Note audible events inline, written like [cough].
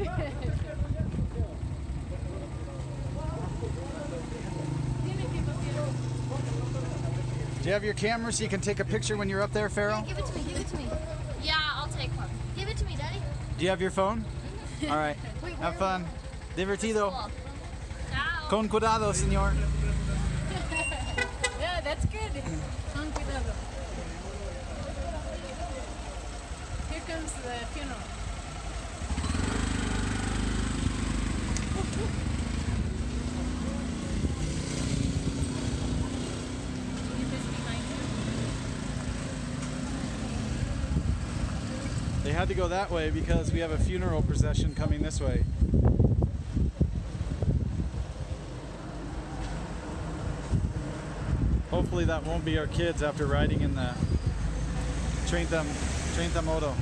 Do you have your camera so you can take a picture when you're up there, Farrell? Yeah, give it to me, give it to me. Yeah, I'll take one. Give it to me, Daddy. Do you have your phone? [laughs] All right. Wait, have fun. Divertido. Cool. Con cuidado, señor. [laughs] yeah, that's good. Con cuidado. Here comes the funeral. They had to go that way because we have a funeral procession coming this way. Hopefully that won't be our kids after riding in the Trenta, Trenta Moto.